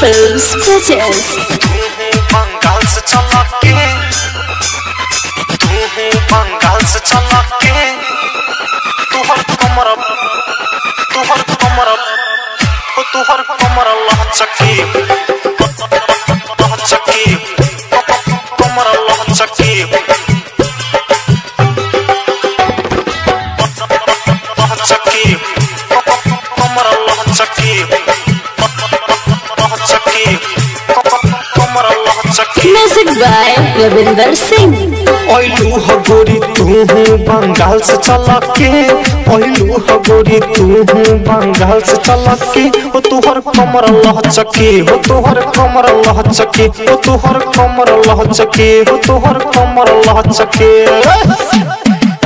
Films Purchase. Bengal से चला के तू हूँ बंगाल से चला के तू हर कमर तू हर कमर तू हर कमर लह चकी बाय रविंदर सिंह ओइलू हगोरी गोरी तू हूँ बंगाल से चला के ओइलू हगोरी गोरी तू हूँ बंगाल से चला के ओ तुहर कमर लहचके, ओ तुहर कमर लहचके। ओ तुहर कमर लहचके, ओ तुहर कमर लहचके।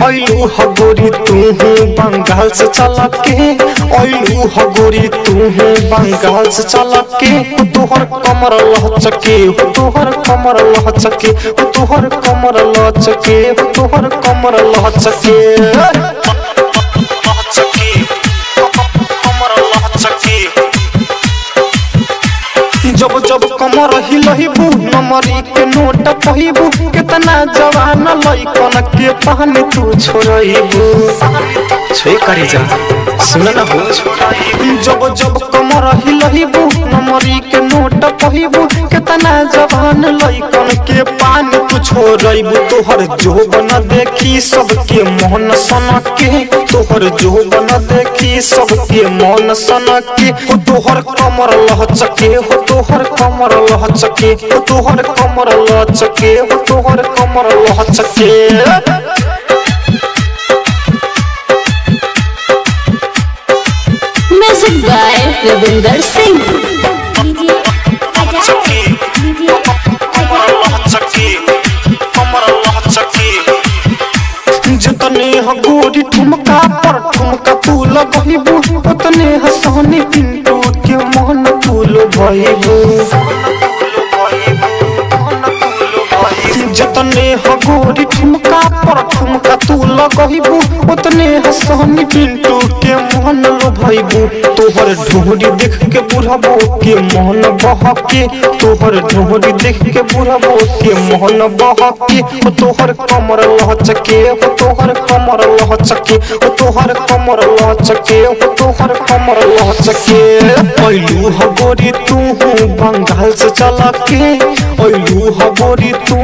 ओइलू हगोरी गोरी तू हूँ बंगाल से चला के ओइलू हगोरी गोरी तू हूँ बंगाल से चला के तोहर कमर लहचके तोहर कमर लहचके तोहर कमर लहचके तोहर कमर लहचके। नमरी के नोट पहिबू कितना जवान लइकन के पानी तू छोड़इबू? छे करे जा सुन ना हो। जब जब कमर हिलहिबू नमरी के नोट पहिबू कितना जवान लइकन के पानी तू छोड़इबू? तोहर जोबन देखी सबके मोहन सनक। के तोहर जोबन देखी, सबके मोहन सनक हो तोहर कमर लहचके हो तोहर कमर लहचके हो तोहर कमर लहचके हो तोहर कमर लहचके Music by Ravinder Singh. जितने ह गोरी ठुमका पर ठुमका तू लगहिबू उतने हसनी पिंटू के मन फूल भइबू जतने ह गोरी ठुमका पर ठुमका तू लगहिबू उतने हसनी पिंटू के मन लोभइबू तोहर ढोरी देख के बुढ़बो के मन बहके तोहर ढोरी देख के बुढ़बो के मन बहके तोहर कमर लहचके तोहर कमर लहचके तोहर कमर लहचके तोहर कमर लहचके ओइलू ह तू बंगाल से चला के ओइलू ह तू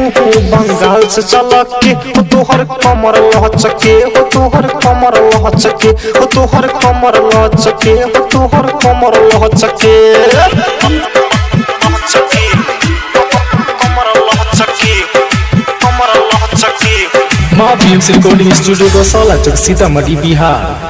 बंगाल से चला के तोहर कमर लहचके हो तोहर कमर लहचके हो तोहर कमर लहचके हो तोहर कमर लहचके माँ भीम से रिकॉर्डिंग स्टूडियो को सोलह चौक सीतामढ़ी बिहार